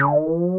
Meow.